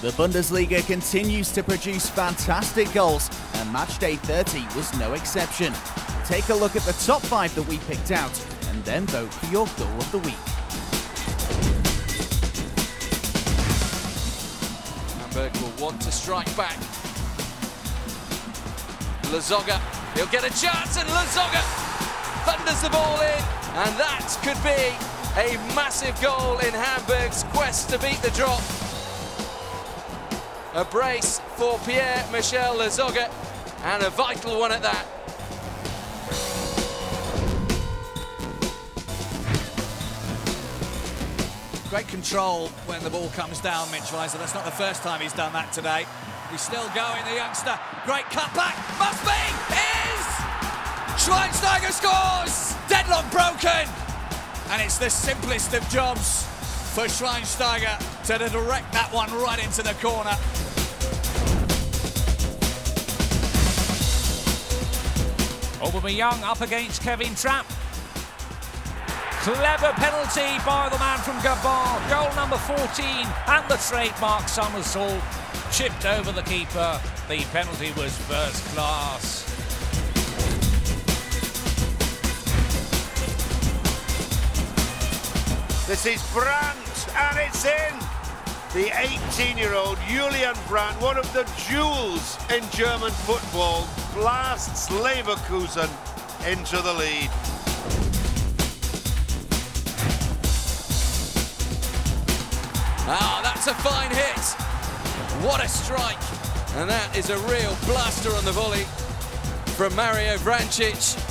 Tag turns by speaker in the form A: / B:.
A: The Bundesliga continues to produce fantastic goals, and matchday 30 was no exception. Take a look at the top five that we picked out, and then vote for your goal of the week.
B: Hamburg will want to strike back. Lasogga, he'll get a chance, and Lasogga thunders the ball in, and that could be a massive goal in Hamburg's quest to beat the drop. A brace for Pierre-Michel Lasogga, and a vital one at that.
C: Great control when the ball comes down, Mitch Weiser. That's not the first time he's done that today. He's still going, the youngster. Great cutback. Must be. Is. Schweinsteiger scores. Deadlock broken. And it's the simplest of jobs for Schweinsteiger to direct that one right into the corner.
D: Aubameyang up against Kevin Trapp. Clever penalty by the man from Gabon. Goal number 14 and the trademark somersault. Chipped over the keeper. The penalty was first class.
E: This is Brandt, and it's in. The 18-year-old Julian Brandt, one of the jewels in German football, blasts Leverkusen into the lead.
B: Ah, that's a fine hit. What a strike. And that is a real blaster on the volley from Mario Vrancic.